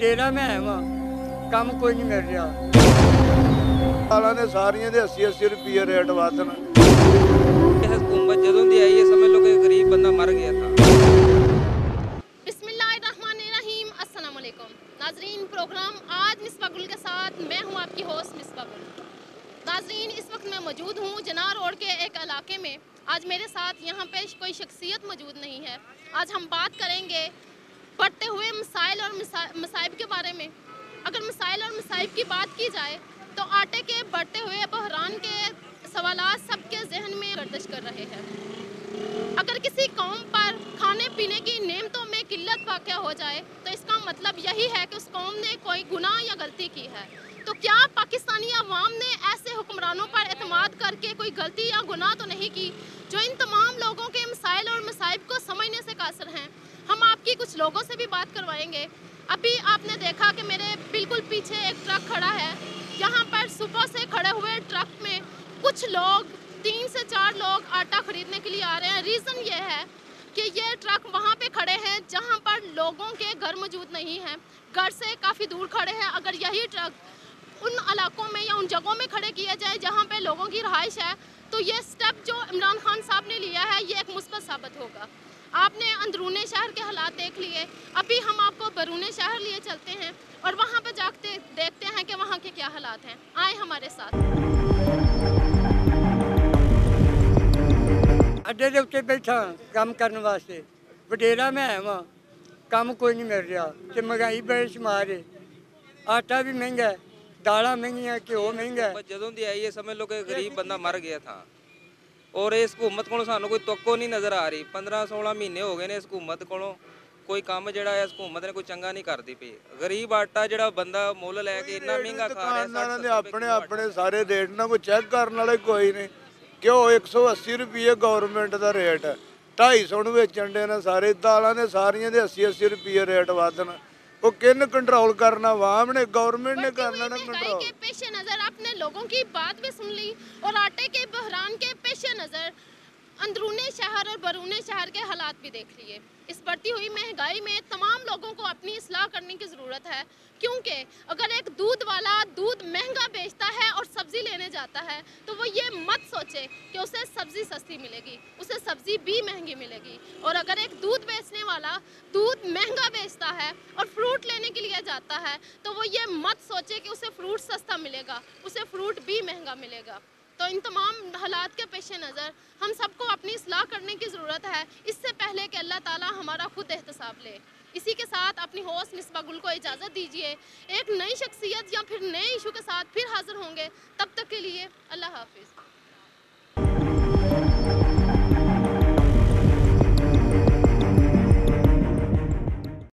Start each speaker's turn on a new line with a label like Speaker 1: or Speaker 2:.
Speaker 1: ਵਡੇਰਾ ਮੈਂ ਵਾਂ ਕੰਮ ਕੋਈ ਨਹੀਂ ਮਿਲ ਰਿਹਾ
Speaker 2: ਸਾਲਾਂ ਦੇ ਸਾਰੀਆਂ ਦੇ 80 80 ਰੁਪਏ ਰੇਟ ਵਧਣ
Speaker 3: यह हुकूमत जदों दी आई है समझ लो कि गरीब बंदा मर गया था
Speaker 4: बिस्मिल्लाहिर्रहमानिर्रहीम अस्सलाम वालेकुम नाजरीन प्रोग्राम आज मिसबा गुल के साथ मैं हूं आपकी होस्ट मिसबा गुल नाजरीन इस वक्त मैं मौजूद हूं जनार रोड के एक इलाके में आज मेरे साथ यहाँ पे कोई शख्सियत मौजूद नहीं है आज हम बात करेंगे बढ़ते हुए मसाइल और मसाइब के बारे में। अगर मसाइल और मसाइब की बात की जाए तो आटे के बढ़ते हुए बहरान के सवाल सबके जहन में गर्दिश कर रहे हैं। अगर किसी कौम पर खाने पीने की नेमतों में किल्लत वाक़ हो जाए तो इसका मतलब यही है कि उस कौम ने कोई गुनाह या गलती की है। तो क्या पाकिस्तानी अवाम ने ऐसे हुक्मरानों पर एतमाद करके कोई गलती या गुनाह तो नहीं की, जो इन तमाम लोगों के मसाइल और मसाइब को समझने से कासर हैं? आपकी कुछ लोगों से भी बात करवाएँगे। अभी आपने देखा कि मेरे बिल्कुल पीछे एक ट्रक खड़ा है। यहाँ पर सुबह से खड़े हुए ट्रक में कुछ लोग, तीन से चार लोग आटा खरीदने के लिए आ रहे हैं। रीज़न ये है कि ये ट्रक वहाँ पे खड़े हैं जहाँ पर लोगों के घर मौजूद नहीं हैं। घर से काफ़ी दूर खड़े हैं। अगर यही ट्रक उन इलाकों में या उन जगहों में खड़े किए जाए जहाँ पे लोगों की रहाइश है तो ये स्टेप जो इमरान खान साहब ने लिया है, ये एक मुस्बत साबित होगा। आपने अंदरूने शहर के हालात देख लिए अभी हम आपको बरूने शहर लिए चलते हैं और वहाँ पर जाते देखते हैं कि वहाँ के क्या हालात हैं आए हमारे साथ
Speaker 1: ਅੱਡੇ ਦੇ ਉੱਤੇ ਬੈਠਾ ਕੰਮ ਕਰਨ ਵਾਸਤੇ ਵਡੇਰਾ ਮੈਂ ਵਾਂ ਕੰਮ ਕੋਈ ਨਹੀਂ ਮਿਲ ਰਿਹਾ ਤੇ ਮਹਿੰਗਾਈ ਬੜੀ ਸ਼ਮਾਰ ਹੈ ਆਟਾ ਵੀ ਮਹਿੰਗਾ ਹੈ, ਦਾਲਾਂ ਮਹਿੰਗੀਆਂ ਘਿਓ ਮਹਿੰਗਾ ਹੈ।
Speaker 3: हुकूमत जदों दी आई है समझ लो कि गरीब बंदा मर गया था ਔਰ ਇਸ ਹਕੂਮਤ ਕੋਲੋਂ ਸਾਨੂੰ ਕੋਈ ਤੋਕੋ ਨਹੀਂ ਨਜ਼ਰ ਆ ਰਹੀ। 15 16 ਮਹੀਨੇ ਹੋ ਗਏ ਨੇ ਇਸ ਹਕੂਮਤ ਕੋਲੋਂ। ਕੋਈ ਕੰਮ ਜਿਹੜਾ ਹੈ ਇਸ ਹਕੂਮਤ ਨੇ ਕੋਈ ਚੰਗਾ ਨਹੀਂ ਕਰਦੀ ਪਈ। ਗਰੀਬ ਆਟਾ ਜਿਹੜਾ ਬੰਦਾ ਮੁੱਲ ਲੈ ਕੇ ਇੰਨਾ ਮਹਿੰਗਾ ਖਾ ਰਿਹਾ 60
Speaker 2: ਦੇ ਆਪਣੇ ਆਪਣੇ ਸਾਰੇ ਰੇਟ ਨਾ ਕੋਈ ਚੈੱਕ ਕਰਨ ਵਾਲੇ ਕੋਈ ਨਹੀਂ। ਕਿਉਂ? 180 ਰੁਪਏ ਗਵਰਨਮੈਂਟ ਦਾ ਰੇਟ ਹੈ 250 ਨੂੰ ਵੇਚਣ ਦੇ ਨੇ ਸਾਰੇ। ਦਾਲਾਂ ਦੇ ਸਾਰੀਆਂ ਦੇ 80 80 ਰੁਪਏ ਰੇਟ ਵਧਣ। वो किन कंट्रोल करना
Speaker 4: आवाम ने
Speaker 2: गवर्नमेंट ने
Speaker 4: करना
Speaker 2: ना
Speaker 4: कंट्रोल पेश नज़र आपने लोगों की बात भी सुन ली और आटे के बहरान के पेश नज़र अंदरूने शहर और बरूने शहर के हालात भी देख लिए। इस बढ़ती हुई महँगाई में तमाम लोगों को अपनी इसलाह करने की ज़रूरत है, क्योंकि अगर एक दूध वाला दूध महँगा बेचता है और सब्ज़ी लेने जाता है तो वो ये मत सोचे कि उसे सब्ज़ी सस्ती मिलेगी, उसे सब्ज़ी भी महँगी मिलेगी। और अगर एक दूध बेचने वाला दूध महँगा बेचता है और फ्रूट लेने के लिए जाता है तो वो ये मत सोचे कि उसे फ्रूट सस्ता मिलेगा, उसे फ्रूट भी महँगा मिलेगा। तो इन तमाम हालात के पेश नज़र हम सबको अपनी असलाह करने की ज़रूरत है। इससे पहले कि अल्लाह ताला हमारा खुद एहतसाब ले। इसी के साथ अपनी होस्ट मिसबा गुल को इजाज़त दीजिए। एक नई शख्सियत या फिर नए इशू के साथ फिर हाजिर होंगे। तब तक के लिए अल्लाह हाफिज़।